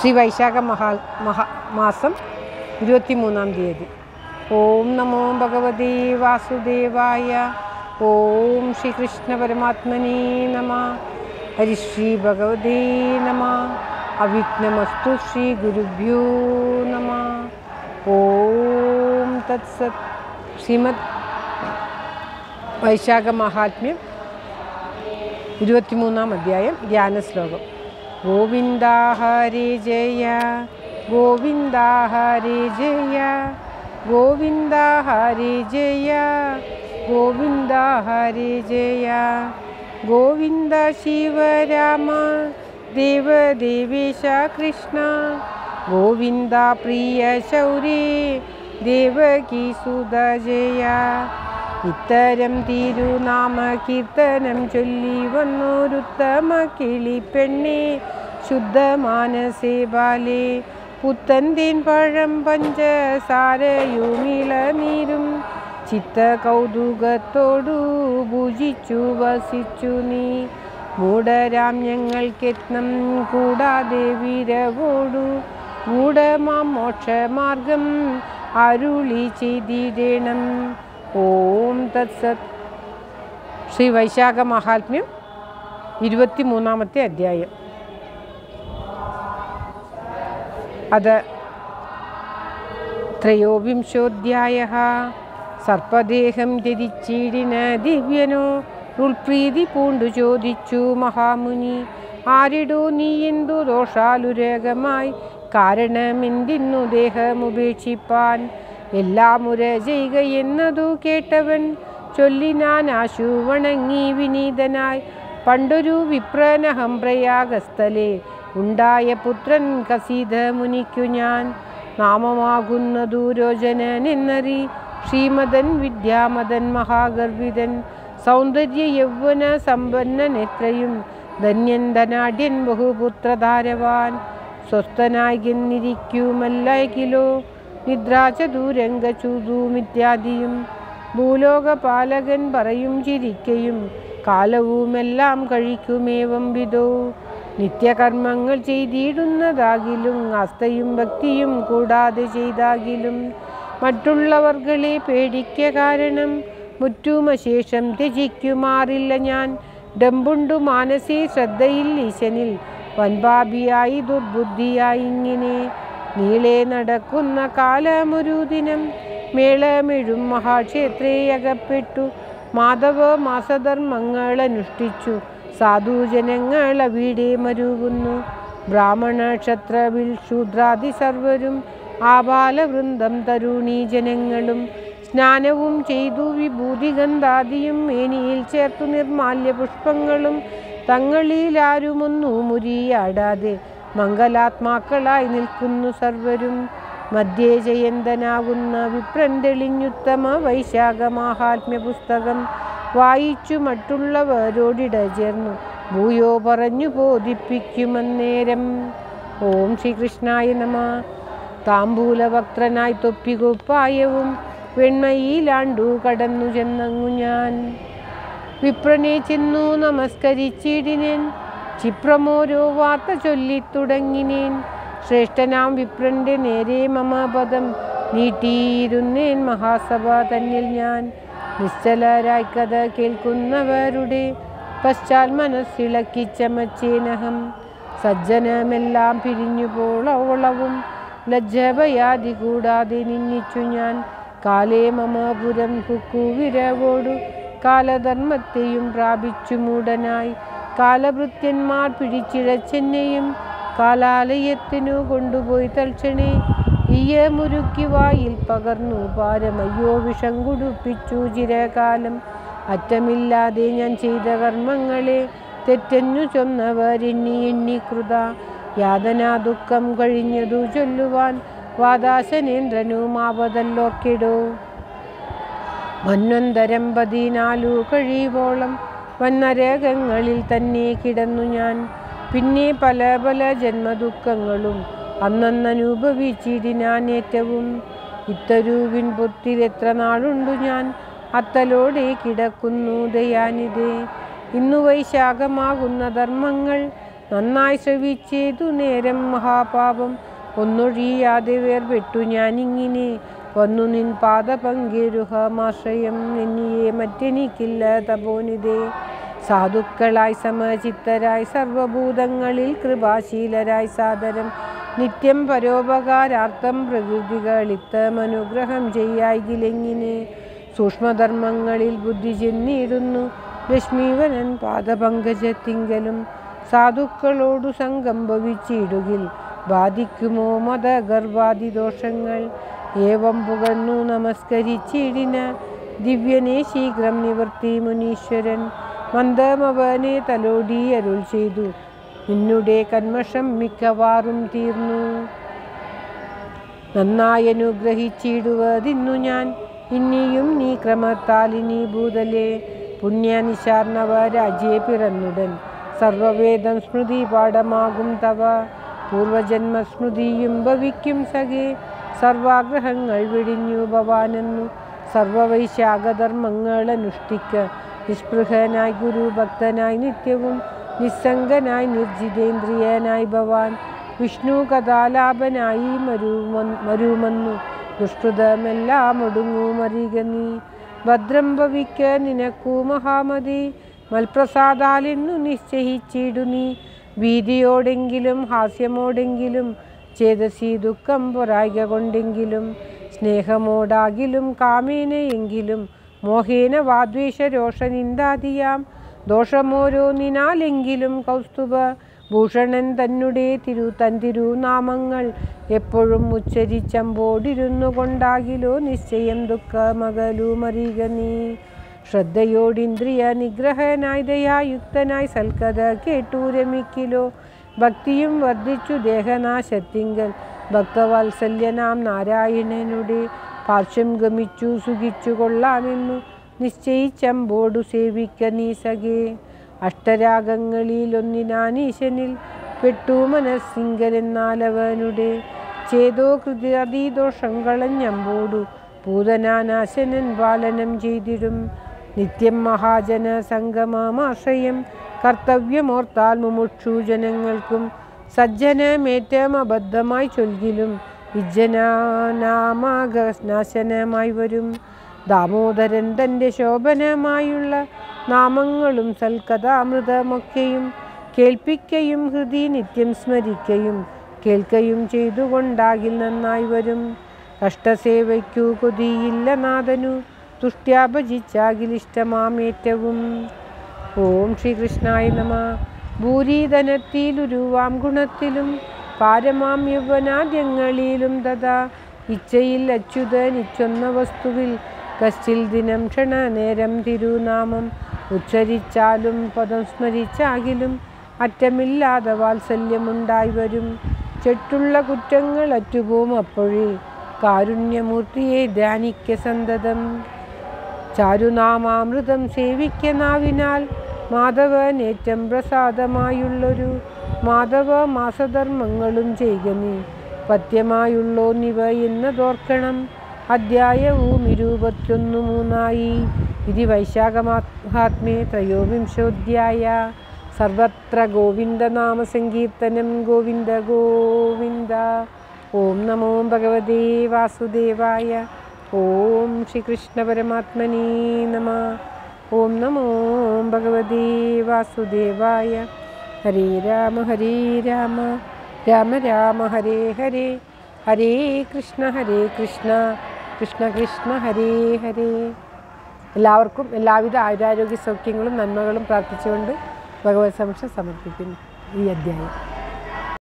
ശ്രീ വൈശാഖ മഹാ മഹാ മാസം ഇരുപത്തിമൂന്നാം തീയതി. ഓം നമോ ഭഗവതി വാസുദേവായ. ഓം ശ്രീകൃഷ്ണ പരമാത്മനേ നമ. ഹരിശ്രീ ഭഗവതേ നമ. അവിഘ്നമസ്തു ശ്രീ ഗുരുഭ്യോ നമ. ഓം തത്സത് ശ്രീമദ് വൈശാഖ മഹാത്മ്യം ഇരുപത്തിമൂന്നാം അധ്യായം ധ്യാന ശ്ലോകം ഗോവിന്ദ ഹരി ജയ ഗോവിന്ദ ഹരി ജയ ഗോവിന്ദ ഹരി ജയ ഗോവിന്ദ ഹരി ജയ. ഗോവിന്ദ ശിവരാമ ദേവദേവേശ കൃഷ്ണ. ഗോവിന്ദ പ്രിയ ശൗരി ദേവകി സുത ജയ ഇത്തരം തിരുനാമ കീർത്തനം ചൊല്ലി വന്നോരുത്തമ കിളിപ്പെണ്ണെ ശുദ്ധമാനസേ ബാലി പുത്തൻ തേൻ പഴം പഞ്ചസാരയുമിളനീരും ചിത്ത കൗതുകത്തോടു ഭുജിച്ചു വസിച്ചു നീ. മൂഢരാം ഞങ്ങൾക്കെത്നം കൂടാതെ വിരവോടു മൂടമാം മോക്ഷമാർഗം അരുളി ചെയ്തിടണം. ഓം തത്സത്. ശ്രീ വൈശാഖ മഹാത്മ്യം ഇരുപത്തിമൂന്നാമത്തെ അധ്യായം. അത് ത്രയോവിംശോധ്യായ. സർപ്പദേഹം ധരിച്ചിടിന ദിവ്യനോ ഉൾപ്രീതി പൂണ്ടു ചോദിച്ചു മഹാമുനി. ആരിടോ നീ എന്തു ദോഷാലുരേഖമായി കാരണമെന്തിന്നു ദേഹം ഉപേക്ഷിപ്പാൻ? എല്ലാം ഉര ചെയ്യുക എന്നതു കേട്ടവൻ ചൊല്ലിനാൻ ആശു വണങ്ങി വിനീതനായി. പണ്ടൊരു വിപ്രനഹം പ്രയാഗസ്ഥലെ ഉണ്ടായ പുത്രൻ കസീത മുനിക്കു ഞാൻ. നാമമാകുന്ന രോചനൻ നിന്നറി ശ്രീമതൻ വിദ്യാമതൻ മഹാഗർഭിതൻ സൗന്ദര്യ യൗവന സമ്പന്നൻ എത്രയും ധന്യൻ ധനാഢ്യൻ ബഹുപുത്രധാരവാൻ. സ്വസ്ഥനായി എന്നിരിക്കുമല്ലോ നിദ്രാചതൂരംഗചൂതൂമിത്യാദിയും. ഭൂലോകപാലകൻ പറയും ചിരിക്കയും കാലവുമെല്ലാം കഴിക്കുമേവം വിധോ. നിത്യകർമ്മങ്ങൾ ചെയ്തിടുന്നതാകിലും അസ്ഥയും ഭക്തിയും കൂടാതെ ചെയ്താകിലും മറ്റുള്ളവർകളെ പേടിക്ക കാരണം മുറ്റുമശേഷം ത്യജിക്കുമാറില്ല ഞാൻ. ഡമ്പുണ്ടു മാനസേ ശ്രദ്ധയിൽ ഈശനിൽ വൻപാപിയായി ദുർബുദ്ധിയായി ഇങ്ങനെ. നീളെ നടക്കുന്ന കാലമൊരു മേളമെഴും മഹാക്ഷേത്രേ അകപ്പെട്ടു. മാധവ മാസധർമ്മങ്ങൾ അനുഷ്ഠിച്ചു. സാധുജനങ്ങൾ അവിടെ മരുകുന്നു. ബ്രാഹ്മണ ക്ഷത്രവിൽ ശൂദ്രാദി സർവരും ആബാലവൃന്ദം തരുണീ ജനങ്ങളും. സ്നാനവും ചെയ്തു വിഭൂതിഗന്ധാദിയും മേനിയിൽ ചേർത്തു നിർമാല്യ പുഷ്പങ്ങളും തങ്ങളിലാരുമൊന്നു മുരിയാടാതെ മംഗലാത്മാക്കളായി നിൽക്കുന്നു സർവരും. മധ്യേ ജയന്തനാകുന്ന വിപ്രൻ തെളിഞ്ഞുത്തമ വൈശാഖ മാഹാത്മ്യ പുസ്തകം വായിച്ചു മറ്റുള്ളവരോടിട ചേർന്നു. ഭൂയോ പറഞ്ഞു ബോധിപ്പിക്കുമന്നേരം. ഓം ശ്രീകൃഷ്ണായ നമ. താമ്പൂലവക്ത്രനായി തൊപ്പികുപ്പായവും വെണ്മയിലാണ്ടു കടന്നു ചെന്നങ്ങു ഞാൻ. വിപ്രനെ ചെന്നു നമസ്കരിച്ചിടിനേൻ. ക്ഷിപ്രമോരോ വാർത്ത ചൊല്ലിത്തുടങ്ങിനേൻ. ശ്രേഷ്ഠനാം വിപ്രന്റെ നേരെ മമാപദം നീട്ടിയിരുന്നേൻ മഹാസഭ തന്നിൽ ഞാൻ. നിശ്ചലരായി കഥ കേൾക്കുന്നവരുടെ പശ്ചാൽ മനസ്സിളക്കി ചമച്ചേനഹം സജ്ജനമെല്ലാം പിരിഞ്ഞു പോളവളവും ലജ്ജഭയാതി കൂടാതെ നിന്നിച്ചു ഞാൻ. കാലേ മമാപുരം കുക്കുവിരവോടു കാലധർമ്മത്തെയും പ്രാപിച്ചു മൂടനായി. കാലഭൃത്യന്മാർ പിടിച്ചിഴച്ചെന്നെയും കാലാലയത്തിനു കൊണ്ടുപോയി തൽക്ഷണേ ഈയ മുരുക്കി വായിൽ പകർന്നു. പാരമയ്യോ വിഷം കുടുപ്പിച്ചു. ചിരകാലം അറ്റമില്ലാതെ ഞാൻ ചെയ്ത കർമ്മങ്ങളെ തെറ്റെന്നു ചൊന്നവരെണ്ണി എണ്ണി എണ്ണി കൃത. യാതനാ ദുഃഖം കഴിഞ്ഞതു ചൊല്ലുവാൻ വാദാശനേന്ദ്രനുമാവതല്ലോർക്കിടോ മന്വന്തരം പതിനാലു കഴിവോളം വന്നരകങ്ങളിൽ തന്നെ കിടന്നു ഞാൻ. പിന്നെ പല പല ജന്മദുഃഖങ്ങളും അന്നനുഭവിച്ചിടിനാൻ ഏറ്റവും ഇത്തരൂവിൻ പൊത്തിൽ എത്ര നാളുണ്ടു ഞാൻ? അത്തലോടെ കിടക്കുന്നു ദയാനിതേ ഇന്നു വൈശാഖമാകുന്ന ധർമ്മങ്ങൾ നന്നായി ശ്രവിച്ചേതു നേരം മഹാപാപം. ഒന്നൊഴിയാതെ വേർപെട്ടു ഞാനിങ്ങനെ. വന്നു നിൻ പാദപങ്കിരുഹമാശ്രയം. എന്നിയെ മറ്റെനിക്കില്ല തപോനിതേ സാധുക്കളായി സമചിത്തരായി സർവഭൂതങ്ങളിൽ കൃപാശീലരായി സാദരം. നിത്യം പരോപകാരാർത്ഥം പ്രകൃതികളിത്തമനുഗ്രഹം ചെയ്യായിലെങ്ങിനെ സൂക്ഷ്മധർമ്മങ്ങളിൽ ബുദ്ധി ചെന്നിടുന്നു. ലക്ഷ്മീവനൻ പാദപങ്കജത്തിങ്കലും സാധുക്കളോടു സംഘം ഭവിച്ചിടുകിൽ. ബാധിക്കുമോ മതഗർഭാദി ദോഷങ്ങൾ ഏവം പുകന്നു നമസ്കരിച്ചിടിന. ദിവ്യനെ ശീഘ്രം നിവർത്തി മുനീശ്വരൻ. മന്ദമവനെ തലോടി അരുൾ ചെയ്തു. നിന്നുടെ കന്മഷം മിക്കവാറും തീർന്നു. നന്നായി അനുഗ്രഹിച്ചിടുവതിന്നു ഞാൻ. ഇനിയും നീ ക്രമത്താൽ ഇനി ഭൂതലെ പുണ്യനിശാർണവ രാജ്യെ പിറന്നുടൻ. സർവവേദം സ്മൃതി പാഠമാകും തവ. പൂർവജന്മ സ്മൃതിയും ഭവിക്കും സഖേ. സർവാഗ്രഹങ്ങൾ വിടിഞ്ഞു ഭവാനെന്നു. സർവവൈശാഖധർമ്മങ്ങൾ അനുഷ്ഠിക്ക. നിസ്പൃഹനായി ഗുരുഭക്തനായി നിത്യവും നിസ്സംഗനായി നിർജിതേന്ദ്രിയനായി ഭവാൻ. വിഷ്ണു കഥാലാപനായി മരുമ മരുമന്നു. ദുഷ്കൃതമെല്ലാം ഒടുങ്ങുമറിക നീ. ഭദ്രം ഭവിക്ക നിനക്കു മഹാമതി. മൽപ്രസാദാലെന്നു നിശ്ചയിച്ചിടു നീ. ഭീതിയോടെങ്കിലും ഹാസ്യമോടെങ്കിലും ചേതസി ദുഃഖം പൊരായിക കൊണ്ടെങ്കിലും സ്നേഹമോടാകിലും കാമേനയെങ്കിലും മോഹേന വാദ്വേഷ രോഷനിന്ദാതിയാം ദോഷമോരോന്നിനാലെങ്കിലും കൗസ്തുഭ ഭൂഷണൻ തന്നെ തിരു തന്തിരുനാമങ്ങൾ എപ്പോഴും ഉച്ചരിച്ചമ്പോടിരുന്നു കൊണ്ടാകിലോ നിശ്ചയം ദുഃഖമകലുമറിക നീ. ശ്രദ്ധയോടിന്ദ്രിയ നിഗ്രഹനായി ദയായുക്തനായി സൽക്കഥ കേട്ടു രമിക്കിലോ. ഭക്തിയും വർദ്ധിച്ചു ദേഹനാശത്തിങ്കൽ. ഭക്തവാത്സല്യനാം നാരായണനുടെ പാർശ്വം ഗമിച്ചു സുഖിച്ചു കൊള്ളാമെന്നു നിശ്ചയിച്ചമ്പോടു സേവിക്ക നീ അഷ്ടരാഗങ്ങളിലൊന്നിനാനീശനിൽ പെട്ടു മനസ്സിങ്കലെന്നാലവനുടെ ചേതോ കൃതി കളഞ്ഞമ്പോടു പൂതനാനാശനൻ പാലനം ചെയ്തിടും. നിത്യം മഹാജന സംഗമമാശ്രയം കർത്തവ്യമോർത്താൽ മുമുക്ഷു ജനങ്ങൾക്കും സജ്ജനമേറ്റം അബദ്ധമായി ചൊൽകിലും വിജ്ജനാമാകനാശനമായി വരും. ദാമോദരൻ തന്റെ ശോഭനമായുള്ള നാമങ്ങളും സൽക്കഥാമൃതമൊക്കെയും കേൾപ്പിക്കയും ഹൃദി നിത്യം സ്മരിക്കയും കേൾക്കയും ചെയ്തുകൊണ്ടാകിൽ നന്നായി വരും. കഷ്ടസേവയ്ക്കു കൊതിയില്ല നാഥനു തുഷ്ട്യാപജിച്ചാകിലിഷ്ടമാമേറ്റവും ഓം ശ്രീകൃഷ്ണായ നമ. ഭൂരീധനത്തിലുരുവാം ഗുണത്തിലും പാരമാം യൗവനാദ്യങ്ങളിലും തഥാ ഇച്ഛയിൽ അച്യുതൻ ഇച്ചൊന്ന വസ്തുവിൽ കശ്ചിൽ ദിനം ക്ഷണ നേരം തിരുനാമം. ഉച്ചരിച്ചാലും പദം സ്മരിച്ചാകിലും അറ്റമില്ലാതെ വാത്സല്യമുണ്ടായി വരും. ചെട്ടുള്ള കുറ്റങ്ങൾ അറ്റുപോകും അപ്പോഴേ കാരുണ്യമൂർത്തിയെ ധ്യാനിക്ക സന്തതം. ചാരുനാമാമൃതം സേവിക്ക നാവിനാൽ മാധവനേറ്റം പ്രസാദമായുള്ളൊരു മാധവ മാസധർമ്മങ്ങളും ചെയ്യുക നീ പഥ്യമായുള്ളോന്നിവ എന്നതോർക്കണം. അധ്യായവും ഇരുപത്തൊന്നു മൂന്നായി ഇതി വൈശാഖമാത്മേ ത്രയോവിംശോധ്യായ. സർവത്ര ഗോവിന്ദനാമസങ്കീർത്തനം ഗോവിന്ദ ഗോവിന്ദ. ഓം നമോ ഭഗവതേ വാസുദേവായ. ഓം ശ്രീകൃഷ്ണ പരമാത്മനേ നമ. ഓം നമോ ഭഗവതേ വാസുദേവായ. ഹരേ രാമ ഹരേ രാമ. രാമ രാമ ഹരേ ഹരേ. ഹരേ കൃഷ്ണ ഹരേ കൃഷ്ണ. കൃഷ്ണ കൃഷ്ണ ഹരി ഹരി. എല്ലാവർക്കും എല്ലാവിധ ആയുരാരോഗ്യ സൗഖ്യങ്ങളും നന്മകളും പ്രാർത്ഥിച്ചുകൊണ്ട് ഭഗവത് സമക്ഷം സമർപ്പിക്കുന്നു ഈ അധ്യായം.